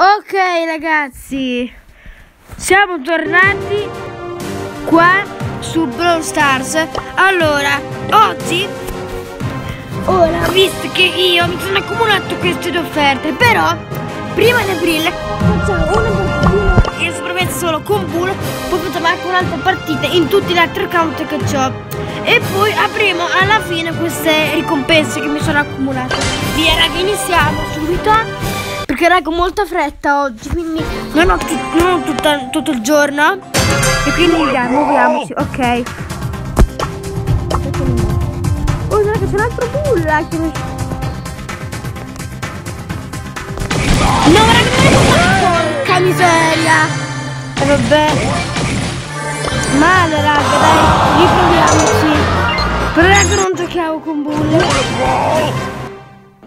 Ok ragazzi, siamo tornati qua su Brawl Stars. Allora, oggi, ora, visto che io mi sono accumulato queste due offerte, però prima di aprile facciamo una partitina in sopravvivenza solo con Bull, poi facciamo anche un'altra partita in tutti gli altri account che ho. E poi apriamo alla fine queste ricompense che mi sono accumulate. Via raga, iniziamo subito perché raga ho molta fretta oggi quindi non ho, tut- non ho tutta- tutto il giorno. E quindi andiamo muoviamoci ok. Oh raga c'è un altro bulla che mi... no raga porca miseria. E vabbè. Male raga dai riproviamoci. Però raga non giochiamo con bulle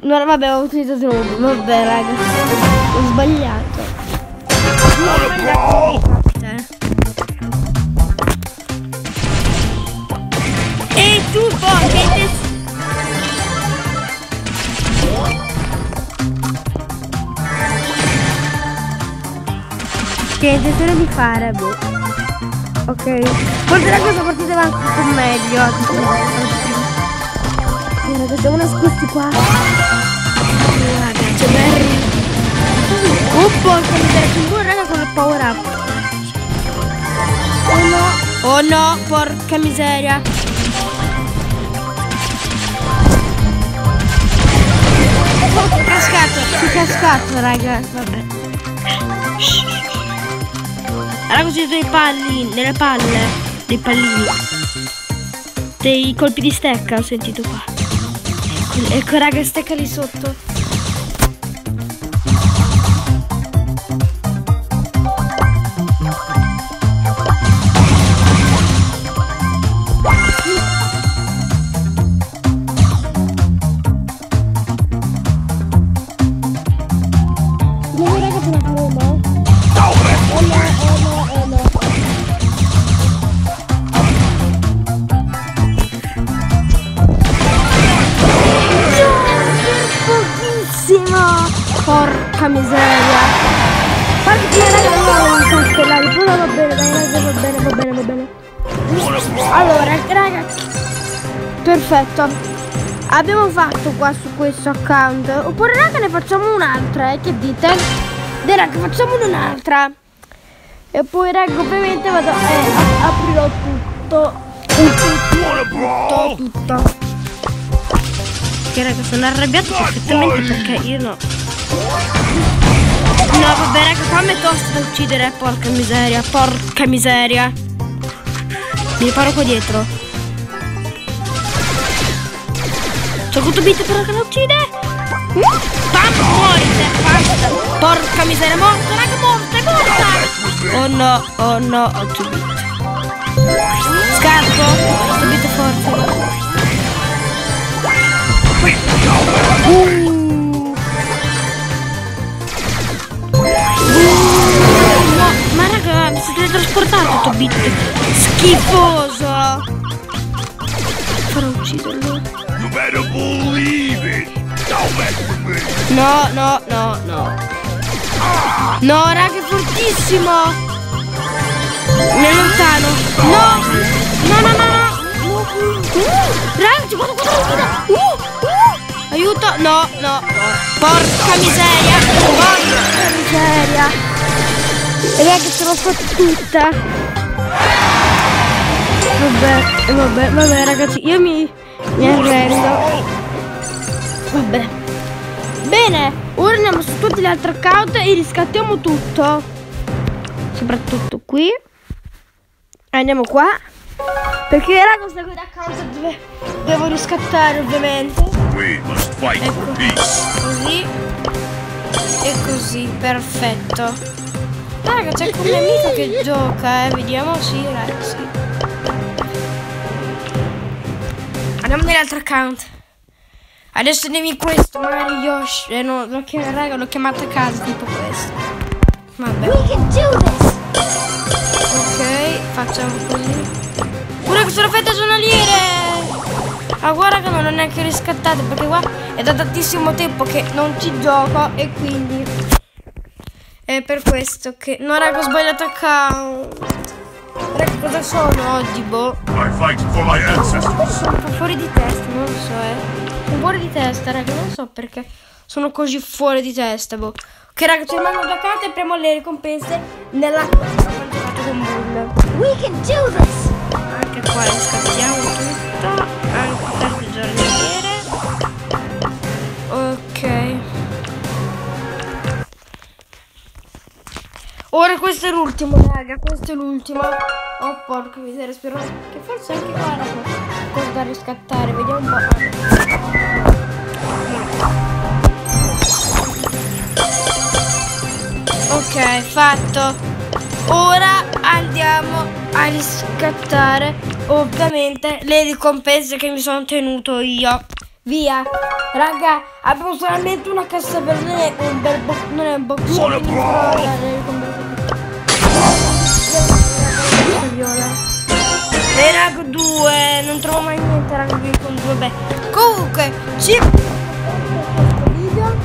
No, vabbè, ho utilizzato nuovo. Vabbè, raga. Ho sbagliato. E tu poi che Che intenzione di fare, boh. Ok. Forse la cosa partita va un po' meglio. Raga, siamo nascosti qua. Raga, c'è Barry. Oh porca miseria, c'è un buon raga con il power up. Oh no. Oh no, porca miseria. Cascato, si è cascato raga. Vabbè. Era così dei palli, delle palle, dei pallini. Dei colpi di stecca, ho sentito qua. Ecco raga, stecca lì sotto. Porca miseria. Che raga non ho un castellare però va bene dai raga va bene va bene va bene. Allora raga perfetto. Abbiamo fatto qua su questo account. Oppure raga ne facciamo un'altra eh, che dite? Dai raga facciamone un'altra. E poi raga ovviamente vado eh, aprirò tutto. Tutto tutto tutto che raga sono arrabbiato perfettamente perché io no. No vabbè raga qua mi è tosto da uccidere, porca miseria, porca miseria. Mi riparo qua dietro. C'ho avuto beat però che la uccide. Pam, muori. Porca miseria, morta, raga, morta, è morta. Oh no, oh no, ho subito. Sto beat è forte. Uh. No, ma raga, mi si teletrasportato sto bit schifoso. Farò ucciderlo. You better believe it. Don't mess with me. No, no, no, no. No, raga, è fortissimo. Mi allontano. No, no. Porca miseria. Porca miseria. Raga, ce l'ho fatta tutta. Vabbè, vabbè, vabbè, ragazzi, io mi, mi arrendo. Vabbè. Bene, ora andiamo su tutti gli altri account e riscattiamo tutto. Soprattutto qui. Andiamo qua. Perché raga, questa qui account dove devo riscattare ovviamente. For Ecco. peace. Così. E così, perfetto. Raga, c'è un mio amico che gioca, eh. Vediamo, sì, raga, sì. Andiamo nell'altro account. Adesso in questo, magari Yoshi. Eh no, l'ho chiamato, raga, l'ho chiamato a casa, tipo questo. Vabbè. Ok, facciamo così. Pure questo l'effetto giornaliere! Ah guarda che non ho neanche riscattato perché qua è da tantissimo tempo che non ci gioco e quindi È per questo che... No, raga, ho sbagliato account. Raga, cosa sono oggi, boh? I fight for my ancestors. Sono un po' fuori di testa, non lo so, eh. Sono fuori di testa, raga, non so perché sono così fuori di testa, boh. Ok, raga, ci rimango da casa e premo le ricompense nella... con Bull. We can do this! Anche qua scattiamo tutto. Ora questo è l'ultimo, raga. Questo è l'ultimo. Oh porca miseria, spero che forse anche qua era qualcosa da riscattare. Vediamo un po'. Ok, fatto. Ora andiamo a riscattare ovviamente le ricompense che mi sono tenuto io. Via. Raga, abbiamo solamente una cassa per è un bel box, non è un box. Beh. Comunque, ci video.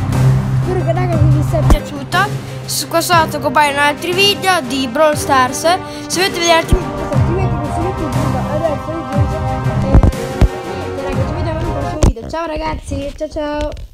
Spero che raga vi sia piaciuto. Su questo lato compaiono altri video di Brawl Stars. Se volete vedere altri video. E video. Ciao ragazzi, ciao ciao.